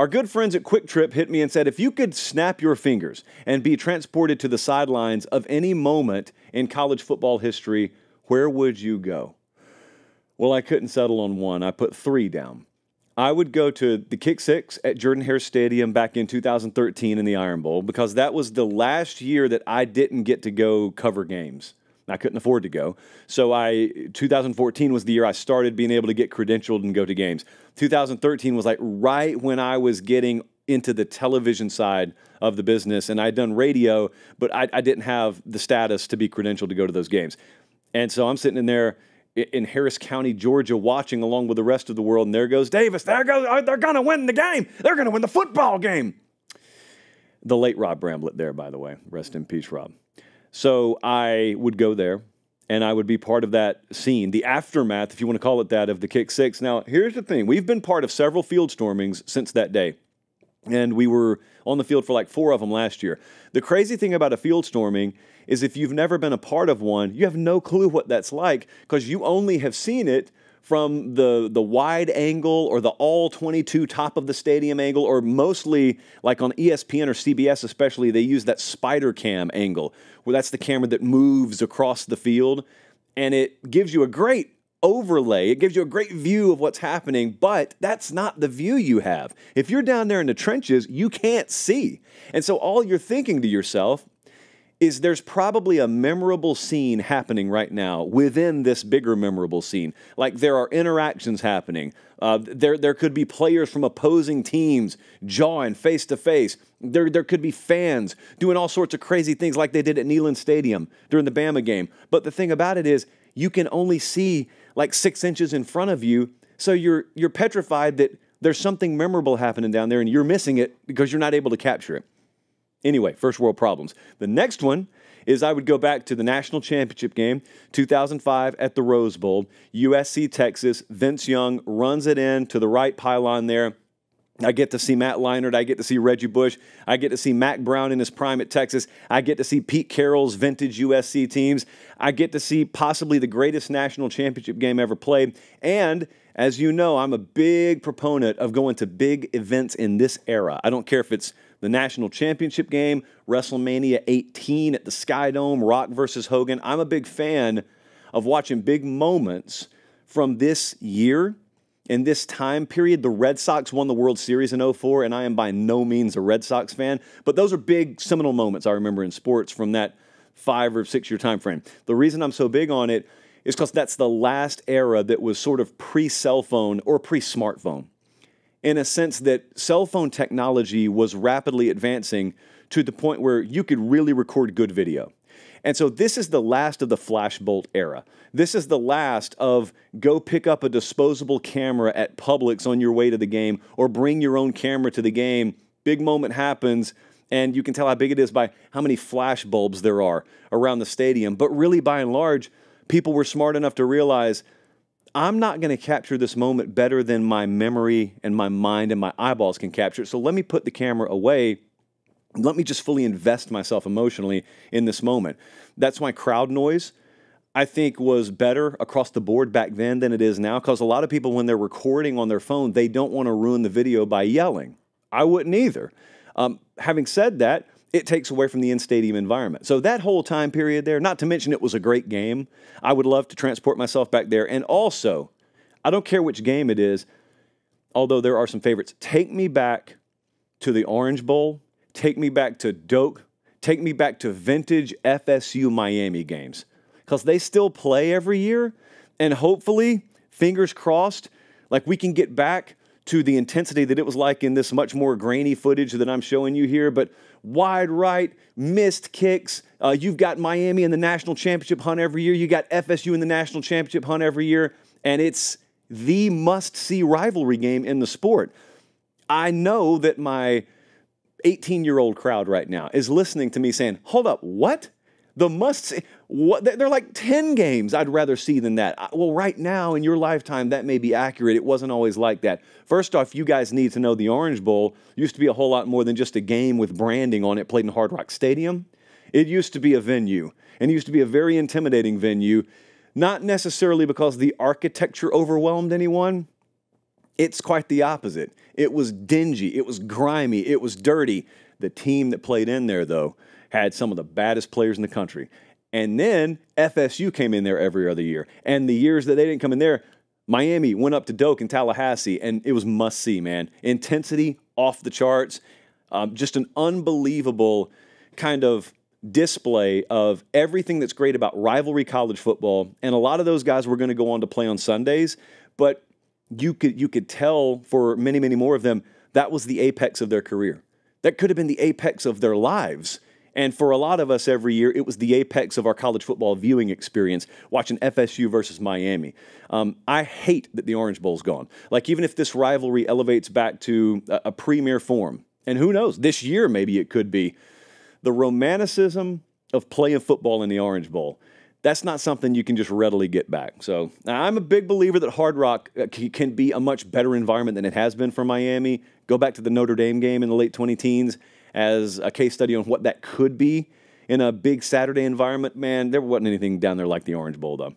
Our good friends at QuikTrip hit me and said, if you could snap your fingers and be transported to the sidelines of any moment in college football history, where would you go? Well, I couldn't settle on one. I put three down. I would go to the kick six at Jordan Hare Stadium back in 2013 in the Iron Bowl because that was the last year that I didn't get to go cover games. I couldn't afford to go. So I 2014 was the year I started being able to get credentialed and go to games. 2013 was like right when I was getting into the television side of the business and I'd done radio, but I, I didn't have the status to be credentialed to go to those games. And so I'm sitting in there in Harris County, Georgia, watching along with the rest of the world. And there goes Davis. There goes, uh, they're going to win the game. They're going to win the football game. The late Rob Bramblett, there, by the way. Rest in peace, Rob. So I would go there and I would be part of that scene, the aftermath, if you want to call it that, of the kick six. Now, here's the thing we've been part of several field stormings since that day. And we were on the field for like four of them last year. The crazy thing about a field storming is if you've never been a part of one, you have no clue what that's like because you only have seen it from the the wide angle or the all 22 top of the stadium angle or mostly like on ESPN or CBS especially they use that spider cam angle where that's the camera that moves across the field and it gives you a great overlay. It gives you a great view of what's happening, but that's not the view you have. If you're down there in the trenches, you can't see. And so all you're thinking to yourself is there's probably a memorable scene happening right now within this bigger memorable scene. Like there are interactions happening. Uh, there, there could be players from opposing teams jawing face to face. There, there could be fans doing all sorts of crazy things like they did at Neyland Stadium during the Bama game. But the thing about it is, you can only see like six inches in front of you. So you're, you're petrified that there's something memorable happening down there and you're missing it because you're not able to capture it. Anyway, first world problems. The next one is I would go back to the national championship game, 2005 at the Rose Bowl, USC Texas. Vince Young runs it in to the right pylon there. I get to see Matt Leinart. I get to see Reggie Bush. I get to see Mack Brown in his prime at Texas. I get to see Pete Carroll's vintage USC teams. I get to see possibly the greatest national championship game ever played. And as you know, I'm a big proponent of going to big events in this era. I don't care if it's the national championship game, WrestleMania 18 at the Sky Dome, Rock versus Hogan. I'm a big fan of watching big moments from this year in this time period. The Red Sox won the World Series in 04, and I am by no means a Red Sox fan, but those are big seminal moments I remember in sports from that five or six year time frame. The reason I'm so big on it is because that's the last era that was sort of pre cell phone or pre smartphone in a sense that cell phone technology was rapidly advancing to the point where you could really record good video. And so this is the last of the flashbulb era. This is the last of go pick up a disposable camera at Publix on your way to the game or bring your own camera to the game. Big moment happens and you can tell how big it is by how many flash bulbs there are around the stadium. But really by and large, people were smart enough to realize I'm not going to capture this moment better than my memory and my mind and my eyeballs can capture it. So let me put the camera away. Let me just fully invest myself emotionally in this moment. That's why crowd noise, I think, was better across the board back then than it is now. Because a lot of people, when they're recording on their phone, they don't want to ruin the video by yelling. I wouldn't either. Um, having said that, it takes away from the in stadium environment. So that whole time period there, not to mention it was a great game. I would love to transport myself back there. And also, I don't care which game it is, although there are some favorites. Take me back to the Orange Bowl, take me back to Doak, take me back to vintage FSU Miami games because they still play every year. And hopefully, fingers crossed, like we can get back to the intensity that it was like in this much more grainy footage that I'm showing you here. But wide right, missed kicks. Uh, you've got Miami in the national championship hunt every year. You got FSU in the national championship hunt every year. And it's the must see rivalry game in the sport. I know that my 18 year old crowd right now is listening to me saying, Hold up, what? The must see, what, they're like 10 games I'd rather see than that. Well, right now in your lifetime, that may be accurate. It wasn't always like that. First off, you guys need to know the Orange Bowl used to be a whole lot more than just a game with branding on it played in Hard Rock Stadium. It used to be a venue, and it used to be a very intimidating venue, not necessarily because the architecture overwhelmed anyone. It's quite the opposite. It was dingy, it was grimy, it was dirty. The team that played in there, though, had some of the baddest players in the country. And then FSU came in there every other year. And the years that they didn't come in there, Miami went up to Doak and Tallahassee, and it was must see, man. Intensity off the charts. Um, just an unbelievable kind of display of everything that's great about rivalry college football. And a lot of those guys were going to go on to play on Sundays, but you could you could tell for many many more of them that was the apex of their career. That could have been the apex of their lives. And for a lot of us every year, it was the apex of our college football viewing experience, watching FSU versus Miami. Um, I hate that the Orange Bowl's gone. Like, even if this rivalry elevates back to a, a premier form, and who knows, this year maybe it could be, the romanticism of playing football in the Orange Bowl. That's not something you can just readily get back. So I'm a big believer that Hard Rock uh, can be a much better environment than it has been for Miami. Go back to the Notre Dame game in the late 20 teens as a case study on what that could be in a big Saturday environment. Man, there wasn't anything down there like the Orange Bowl, though.